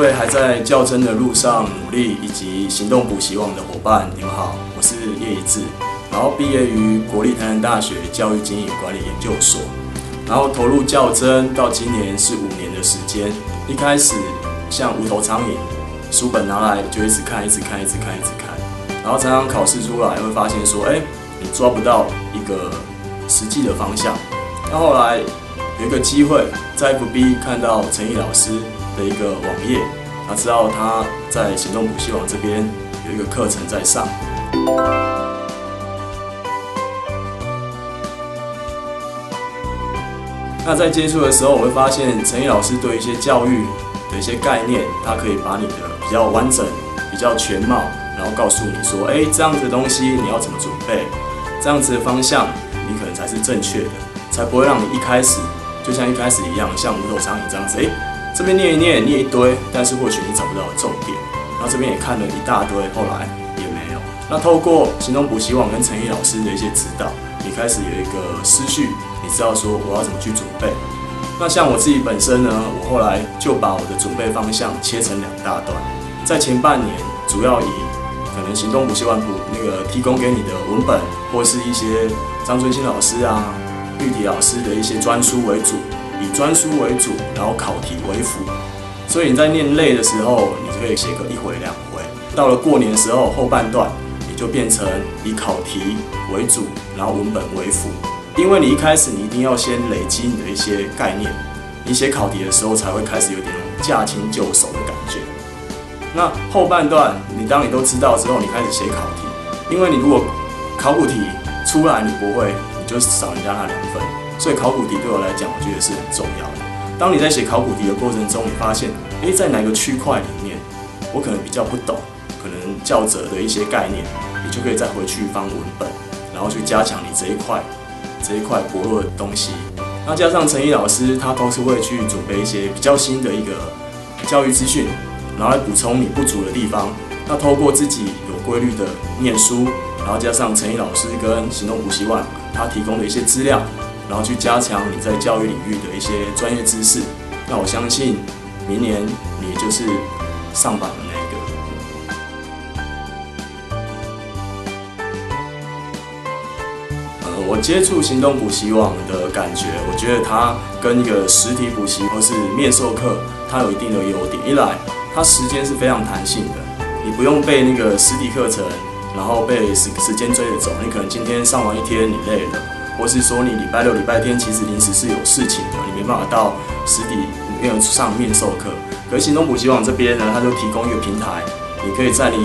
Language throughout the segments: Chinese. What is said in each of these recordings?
各位还在较真的路上努力以及行动补习网的伙伴，你们好，我是叶一志，然后毕业于国立台南大学教育经营管理研究所，然后投入较真到今年是五年的时间。一开始像无头苍蝇，书本拿来就一直看，一直看，一直看，一直看，然后常常考试出来会发现说，哎，你抓不到一个实际的方向。那后来有一个机会在 FB 看到陈毅老师。的一个网页，他知道他在行动补习网这边有一个课程在上。那在接触的时候，我会发现陈毅老师对一些教育的一些概念，他可以把你的比较完整、比较全貌，然后告诉你说：“哎，这样子的东西你要怎么准备？这样子的方向你可能才是正确的，才不会让你一开始就像一开始一样，像无头苍蝇这样子。”哎。这边念一念，念一堆，但是或许你找不到重点。然后这边也看了一大堆，后来也没有。那透过行动补习网跟陈毅老师的一些指导，你开始有一个思绪，你知道说我要怎么去准备。那像我自己本身呢，我后来就把我的准备方向切成两大段，在前半年主要以可能行动补习网补那个提供给你的文本，或是一些张春新老师啊、玉体老师的一些专书为主。以专书为主，然后考题为辅，所以你在念累的时候，你可以写个一回两回。到了过年的时候，后半段你就变成以考题为主，然后文本为辅。因为你一开始你一定要先累积你的一些概念，你写考题的时候才会开始有点驾轻就熟的感觉。那后半段你当你都知道之后，你开始写考题，因为你如果考古题出来你不会，你就少人家那两分。所以考古题对我来讲，我觉得是很重要的。当你在写考古题的过程中，你发现，诶，在哪个区块里面，我可能比较不懂，可能教者的一些概念，你就可以再回去翻文本，然后去加强你这一块这一块薄弱的东西。那加上陈毅老师，他都是会去准备一些比较新的一个教育资讯，然后来补充你不足的地方。那透过自己有规律的念书，然后加上陈毅老师跟行动补习网他提供的一些资料。然后去加强你在教育领域的一些专业知识，那我相信明年你就是上榜的那个。呃，我接触行动补习网的感觉，我觉得它跟一个实体补习或是面授课，它有一定的优点。一来，它时间是非常弹性的，你不用被那个实体课程，然后被时时间追着走。你可能今天上完一天，你累了。或是说你礼拜六、礼拜天其实临时是有事情的，你没办法到实体没有上面授课。可行动补习网这边呢，它就提供一个平台，你可以在你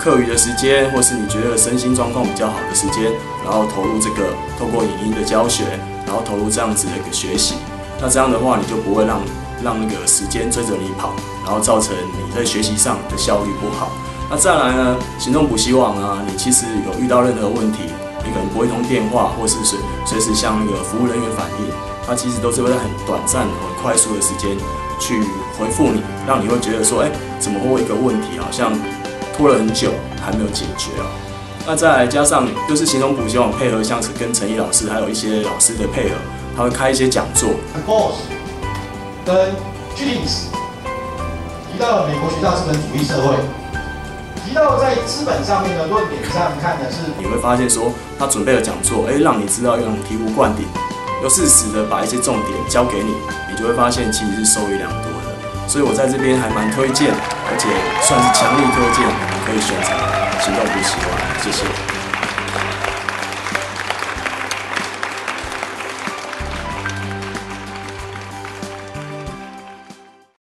课余的时间，或是你觉得身心状况比较好的时间，然后投入这个透过影音的教学，然后投入这样子的一个学习。那这样的话，你就不会让让那个时间追着你跑，然后造成你在学习上的效率不好。那再来呢，行动补习网啊，你其实有遇到任何问题。你可能拨一通电话，或是随随时向那个服务人员反映，他其实都是会在很短暂、很快速的时间去回复你，让你会觉得说，哎，怎么会一个问题好像拖了很久还没有解决哦？那再来加上就是行动补习网配合，像是跟陈毅老师还有一些老师的配合，他会开一些讲座。跟 James 提到美国学校资本主义社会。提到在资本上面的论点上看的是，你会发现说他准备了讲座，哎，让你知道用醍醐灌顶，又适时的把一些重点交给你，你就会发现其实是受益良多的。所以我在这边还蛮推荐，而且算是强力推荐，你可以选择行动不习网。谢谢。